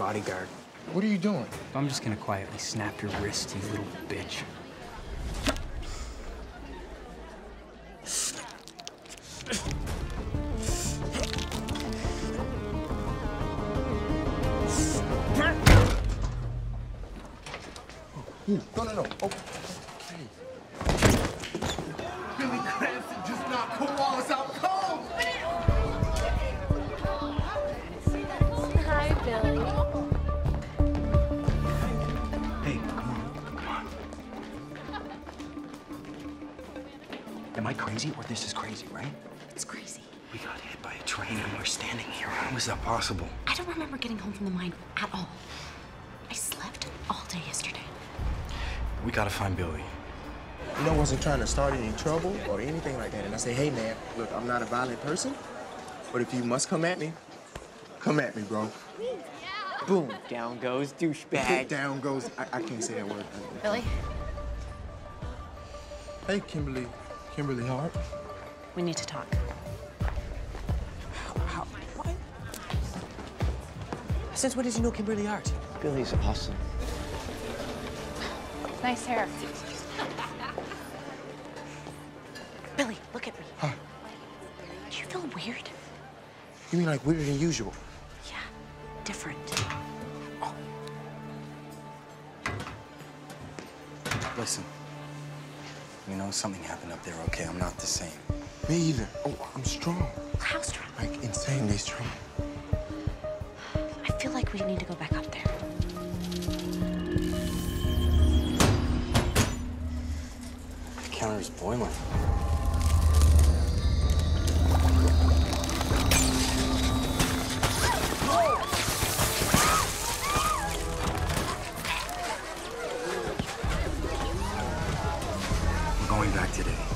bodyguard. What are you doing? I'm just gonna quietly snap your wrist, you little bitch. No, no, no. Oh. Billy Cranston just knocked Koalas out Am I crazy or this is crazy, right? It's crazy. We got hit by a train and we're standing here. How is that possible? I don't remember getting home from the mine at all. I slept all day yesterday. We gotta find Billy. You know, I wasn't trying to start any trouble or anything like that. And I say, hey, man, look, I'm not a violent person, but if you must come at me, come at me, bro. Boom, down goes douchebag. Down goes, I, I can't say that word. Billy, Hey, Kimberly, Kimberly Hart. we need to talk. How, what? Since when does he know Kimberly Hart? Billy's awesome. Nice hair. Billy, look at me. Do you feel weird? You mean like weirder than usual? Yeah, different. Listen. You know, something happened up there, okay? I'm not the same. Me either. Oh, I'm strong. How strong? Like insanely strong. I feel like we need to go back up there. The counter's boiling. We're going back today.